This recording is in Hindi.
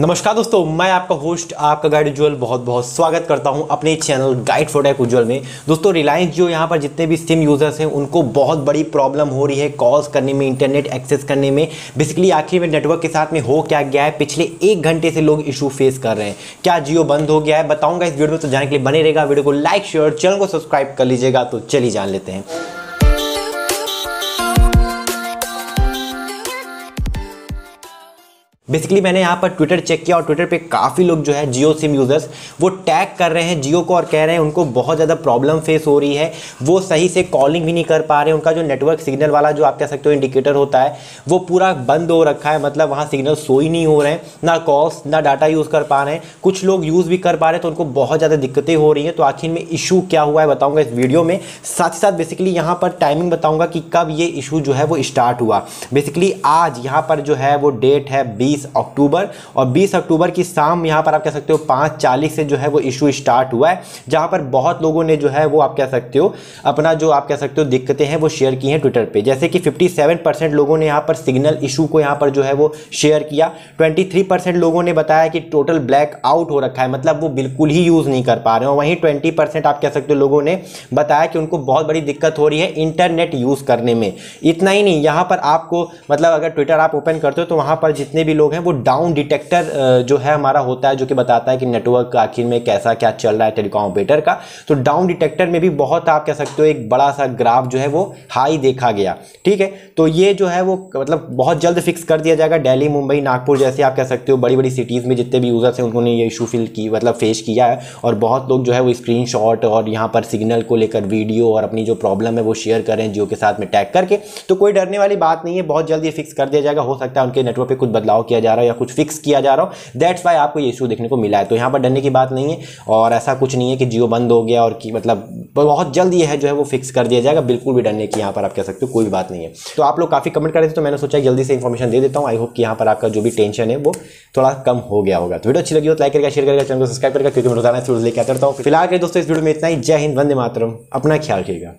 नमस्कार दोस्तों, मैं आपका होस्ट आपका गाइड उज्ज्वल बहुत बहुत स्वागत करता हूँ अपने channel guide for tech Ujjwal में। दोस्तों रिलायंस जो यहाँ पर जितने भी सिम यूज़र्स हैं, उनको बहुत बड़ी प्रॉब्लम हो रही है कॉल्स करने में इंटरनेट एक्सेस करने में। बेसिकली आखिर में नेटवर्क के साथ में हो क्या गया है? पिछले एक घंटे से लोग इशू फेस कर रहे हैं। क्या जियो बंद हो गया है? बताऊँगा इस वीडियो में तो जाने के लिए बने रहेगा वीडियो को लाइक शेयर चैनल को सब्सक्राइब कर लीजिएगा तो चलिए जान लेते हैं। बेसिकली मैंने यहाँ पर ट्विटर चेक किया और ट्विटर पे काफ़ी लोग जो है जियो सिम यूज़र्स वो टैग कर रहे हैं जियो को और कह रहे हैं उनको बहुत ज़्यादा प्रॉब्लम फेस हो रही है। वो सही से कॉलिंग भी नहीं कर पा रहे, उनका जो नेटवर्क सिग्नल वाला जो आप कह सकते हो इंडिकेटर होता है, वो पूरा बंद हो रखा है। मतलब वहाँ सिग्नल सो ही नहीं हो रहे हैं, ना कॉल्स ना डाटा यूज़ कर पा रहे हैं। कुछ लोग यूज़ भी कर पा रहे हैं तो उनको बहुत ज़्यादा दिक्कतें हो रही हैं। तो आखिर में इशू क्या हुआ है बताऊँगा इस वीडियो में। साथ ही साथ बेसिकली यहाँ पर टाइमिंग बताऊँगा कि कब ये इशू जो है वो स्टार्ट हुआ। बेसिकली आज यहाँ पर जो है वो डेट है बीस अक्टूबर और 20 अक्टूबर की शाम यहाँ पर आप कह सकते हो पाँच चालीस से जो है वो इशू स्टार्ट हुआ है, जहाँ पर बहुत लोगों ने जो है वो आप कह सकते हो अपना जो आप कह सकते हो दिक्कतें हैं वो शेयर की हैं ट्विटर पे। जैसे कि 57 परसेंट लोगों ने यहाँ पर सिग्नल इशू को यहाँ पर जो है वो शेयर किया। 23 परसेंट लोगों ने बताया कि टोटल ब्लैक आउट हो रखा है मतलब वो बिल्कुल ही यूज़ नहीं कर पा रहे हो। वहीं ट्वेंटी आप कह सकते हो लोगों ने बताया कि उनको बहुत बड़ी दिक्कत हो रही है इंटरनेट यूज़ करने में। इतना ही नहीं, यहाँ पर आपको मतलब अगर ट्विटर आप ओपन करते हो तो वहाँ पर जितने भी लोग हैं, वो डाउन डिटेक्टर जो है हमारा होता है, जो कि बताता है कि नेटवर्क आखिर में कैसा, क्या चल रहा है टेलीकॉम ऑपरेटर का। तो डाउन डिटेक्टर में भी बहुत आप कह सकते हो, एक बड़ा सा ग्राफ जो है वो हाई देखा गया, ठीक है? तो ये जो है वो मतलब बहुत जल्द फिक्स कर दिया जाएगा, दिल्ली, मुंबई, नागपुर जैसे आप कह सकते हो बड़ी बड़ी सिटीज़ में जितने भी यूज़र्स हैं, उन्होंने ये इशू फिल की मतलब फेस किया है, और बहुत लोग जो है वो स्क्रीन और यहाँ पर सिग्नल को लेकर वीडियो और अपनी जो प्रॉब्लम है वो शेयर करें जियो के साथ में टैग करके। तो कोई डरने वाली बात नहीं है, बहुत जल्द ये फिक्स कर दिया जाएगा, हो सकता है उनके नेटवर्क पर कुछ बदलाव किया जा रहा है या कुछ फिक्स किया जा रहा हो दैट्स वाई आपको ये इशू देखने को मिला है। तो यहाँ पर डरने की बात नहीं है और ऐसा कुछ नहीं है कि जियो बंद हो गया और कि मतलब बहुत जल्द ये है जो है वो फिक्स कर दिया जाएगा। बिल्कुल भी डरने की यहाँ पर आप कह सकते हो, कोई भी बात नहीं है। तो आप लोग काफ़ी कमेंट कर रहे थे तो मैंने सोचा जल्दी से इन्फॉर्मेशन दे देता हूँ। आई होप कि यहाँ पर आपका जो भी टेंशन है वो थोड़ा कम हो गया होगा। तो वीडियो अच्छी लगी हो तो लाइक करके शेयर करेगा चैनल को सब्सक्राइब करेगा क्योंकि मैं रोज़ाना लेकर आता हूँ। फ़िलहाल के दोस्तों, इस वीडियो में इतना ही। जय हिंद, वंदे मातरम। अपना ख्याल रखिएगा।